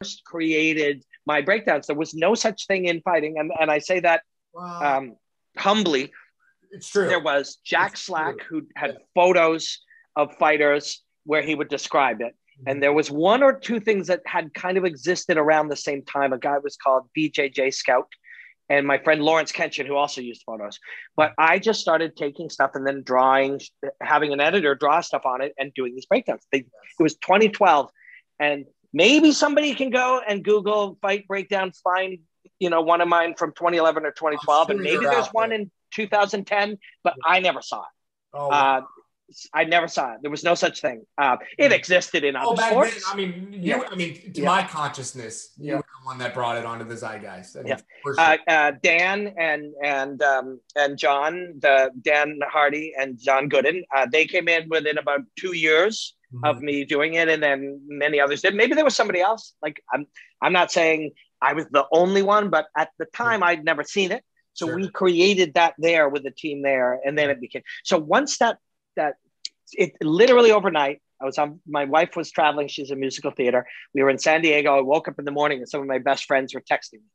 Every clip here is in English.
first created my breakdowns. There was no such thing in fighting, and and I say that wow. um, humbly. It's true. There was Jack it's Slack true. who had yeah. photos of fighters where he would describe it. And mm-hmm. there was one or two things that had kind of existed around the same time. A guy was called BJJ Scout, and my friend Lawrence Kenshin, who also used photos. But I just started taking stuff and then drawing, having an editor draw stuff on it and doing these breakdowns. They, it was 2012. And maybe somebody can go and Google fight breakdown, find, you know, one of mine from 2011 or 2012. And maybe there's one in 2010, but I never saw it. Oh, wow. uh, I never saw it. There was no such thing. Uh, it existed in other oh, back sports. Then, I mean, you, yeah. I mean, to yeah. my consciousness, you yeah. were the one that brought it onto the zeitgeist. I mean, yeah. Sure. Uh, uh, Dan and and um, and John, the Dan Hardy and John Gooden, uh, they came in within about two years mm-hmm. of me doing it, and then many others did. Maybe there was somebody else. Like I'm, I'm not saying I was the only one, but at the time, I'd never seen it. So sure. we created that there with the team there, and then it became so. Once that that it literally overnight. I was on. My wife was traveling. She's a musical theater. We were in San Diego. I woke up in the morning and some of my best friends were texting me,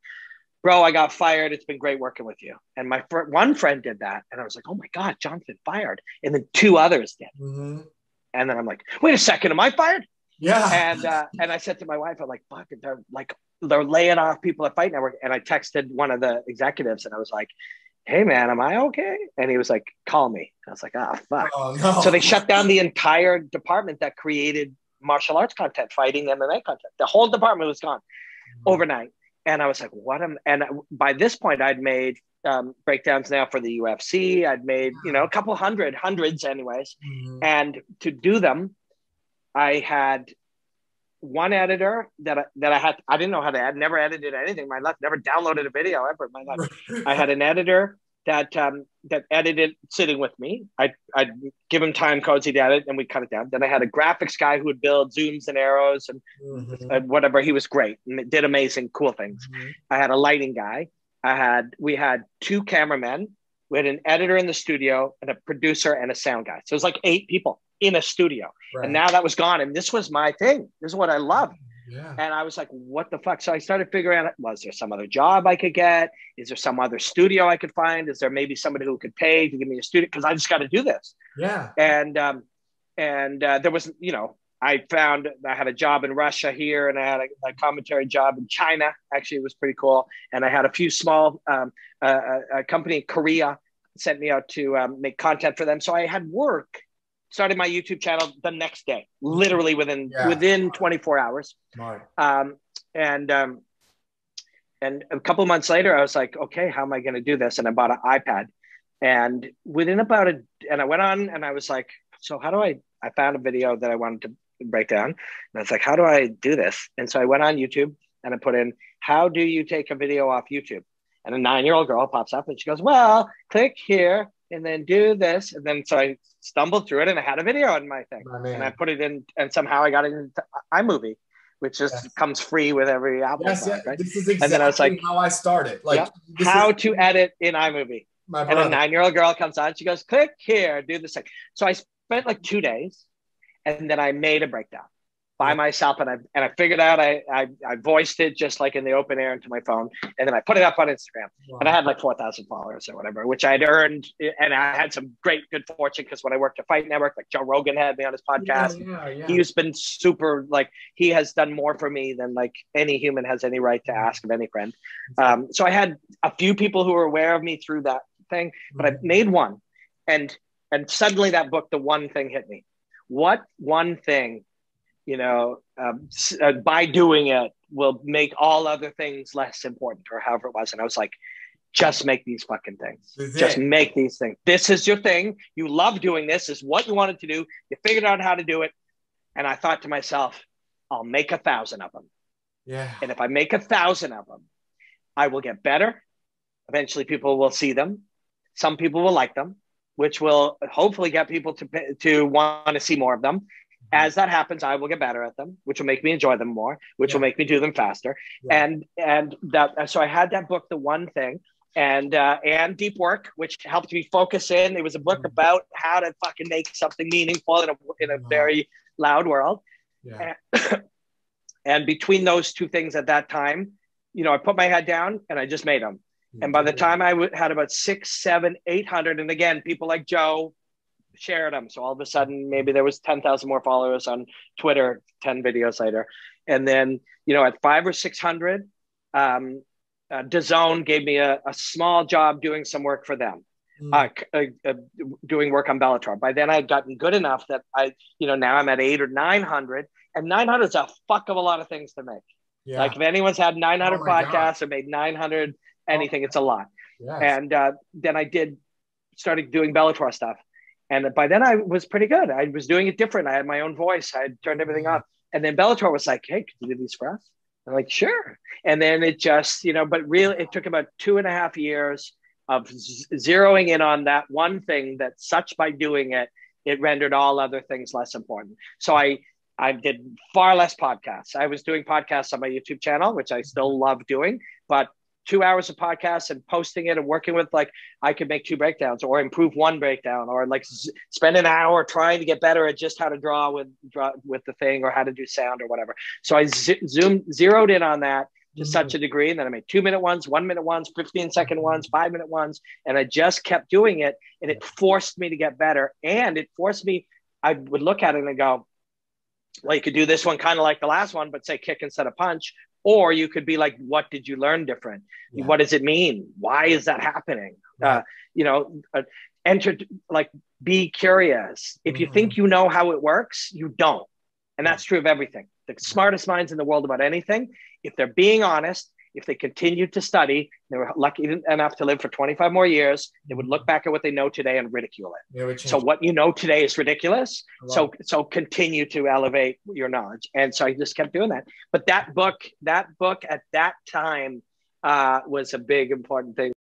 "Bro, I got fired. It's been great working with you." And my fr- one friend did that, and I was like, "Oh my god, John's been fired." And then two others did. Mm-hmm. And then I'm like, "Wait a second, am I fired?" Yeah. And uh, and I said to my wife, "I'm like, fuck, they're like they're laying off people at Fight Network." And I texted one of the executives, and I was like, hey man, am I okay? And he was like, call me. I was like, ah, oh, fuck. Oh, no. So they shut down the entire department that created martial arts content, fighting MMA content. The whole department was gone mm-hmm. overnight. And I was like, what am, and by this point I'd made um, breakdowns now for the UFC. I'd made, you know, a couple hundred, hundreds anyways. Mm-hmm. And to do them, I had one editor that I, that I had. I didn't know how to add. Never edited anything in my life. Never downloaded a video ever in my life. I had an editor that um, that edited sitting with me. I I'd give him time codes. He'd edit, and we'd cut it down. Then I had a graphics guy who would build zooms and arrows and, mm-hmm. and whatever. He was great and did amazing, cool things. Mm-hmm. I had a lighting guy. I had we had two cameramen. We had an editor in the studio and a producer and a sound guy. So it was like eight people in a studio. Right. And now that was gone. And this was my thing. This is what I love. Yeah. And I was like, what the fuck? So I started figuring out was there some other job I could get? Is there some other studio I could find? Is there maybe somebody who could pay to give me a studio? Because I just got to do this. Yeah. And um, and uh, there was, you know, I found I had a job in Russia here, and I had a, a, commentary job in China. Actually, it was pretty cool. And I had a few small um, uh, a company in Korea sent me out to um, make content for them. So I had work started my YouTube channel the next day, literally within yeah. within 24 hours. Right. Um, and um, and a couple months later, I was like, okay, how am I going to do this? And I bought an iPad. And within about a, and I went on and I was like, so how do I? I found a video that I wanted to break down, and I was like, how do I do this? And so I went on YouTube and I put in, how do you take a video off YouTube? And a nine-year-old girl pops up and she goes, well, click here and then do this. And then so I stumbled through it and I had a video on my thing. and I put it in and somehow I got it into iMovie, which just yes. comes free with every Apple. Yes, yeah. Right? This is exactly and then I was like, how I started. Like yeah, how is- to edit in iMovie. and a nine-year-old girl comes on, she goes, click here, do this thing. So I spent like two days and then I made a breakdown by myself and I and I figured out I, I, I voiced it just like in the open air into my phone and then I put it up on Instagram wow. and I had like 4,000 followers or whatever which I'd earned and I had some great good fortune because when I worked at Fight Network like Joe Rogan had me on his podcast yeah, yeah, yeah. he's been super like he has done more for me than like any human has any right to ask of any friend um, so I had a few people who were aware of me through that thing but I mm-hmm. made one and and suddenly that book the one thing hit me what one thing you know, um, uh, by doing it will make all other things less important or however it was. And I was like, just make these fucking things. Just make these things. This is your thing. You love doing this. this. is what you wanted to do. You figured out how to do it. And I thought to myself, I'll make a thousand of them. Yeah. And if I make a thousand of them, I will get better. Eventually, people will see them. Some people will like them, which will hopefully get people to to want to see more of them as that happens i will get better at them which will make me enjoy them more which yeah. will make me do them faster yeah. and and that so i had that book the one thing and uh, and deep work which helped me focus in it was a book mm-hmm. about how to fucking make something meaningful in a, in a mm-hmm. very loud world yeah. and, And between those two things at that time, you know, I put my head down and I just made them. And by the time I w- had about six, seven, eight hundred, and again, people like Joe shared them. So all of a sudden, maybe there was ten thousand more followers on Twitter. Ten videos later, and then you know, at five or six hundred, um, uh, DAZN gave me a, a, small job doing some work for them, mm. uh, uh, uh, doing work on Bellator. By then, I had gotten good enough that I, you know, now I'm at eight or nine hundred, and nine hundred is a fuck of a lot of things to make. Yeah. Like if anyone's had 900 oh podcasts God. or made 900 anything, oh. it's a lot. Yes. And uh, then I did started doing Bellator stuff, and by then I was pretty good. I was doing it different. I had my own voice. I had turned everything mm-hmm. up. And then Bellator was like, "Hey, can you do these for us?" I'm like, "Sure." And then it just, you know, but really, it took about two and a half years of z- zeroing in on that one thing. That such by doing it, it rendered all other things less important. So I I did far less podcasts. I was doing podcasts on my YouTube channel, which I still love doing, but two hours of podcasts and posting it and working with like I could make two breakdowns or improve one breakdown or like z- spend an hour trying to get better at just how to draw with draw with the thing or how to do sound or whatever. So I z- zoomed zeroed in on that to mm-hmm. such a degree and then I made two minute ones, one minute ones, 15 second ones, five minute ones and I just kept doing it and it forced me to get better and it forced me I would look at it and go well, you could do this one kind of like the last one, but say kick instead of punch, or you could be like what did you learn different? Yeah. what does it mean? Why is that happening? Uh, you know uh, enter like be curious. If you mm-hmm. think you know how it works you don't. And that's true of everything. The smartest minds in the world about anything if they're being honest if they continued to study, they were lucky enough to live for 25 more years, they would look back at what they know today and ridicule it. So what you know today is ridiculous. So so continue to elevate your knowledge. And so I just kept doing that. But that book, that book at that time uh, was a big important thing